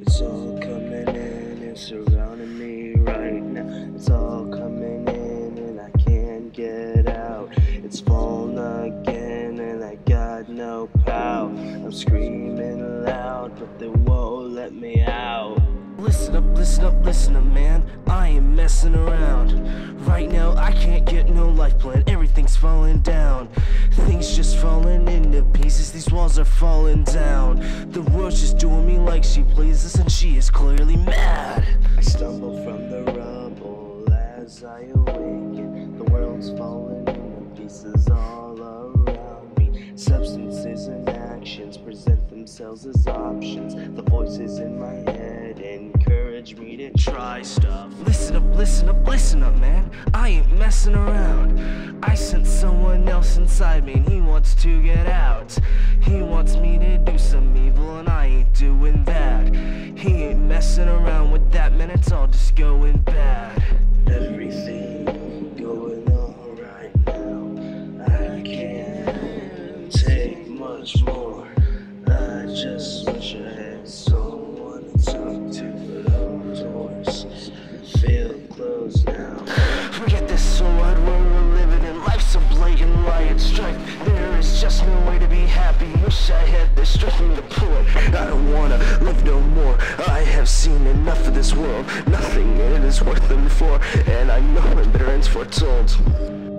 It's all coming in and surrounding power. I'm screaming loud, but they won't let me out. Listen up, listen up, listen up, man. I ain't messing around. Right now, I can't get no life plan. Everything's falling down. Things just falling into pieces. These walls are falling down. The world's just doing me like she pleases, and she is clearly mad. I stumble from the rubble as I awaken. The world's falling into pieces all options. The voices in my head encourage me to try stuff. Listen up, listen up, listen up, man. I ain't messing around. I sent someone else inside me, and he wants to get out. He wants me to do some evil, and I ain't doing that. He ain't messing around with that, man. It's all just going bad. Everything going on right now. I can't take much more. I have seen enough of this world. Nothing in it is worth living for, and I know when bitter ends foretold.